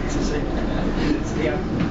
to yeah.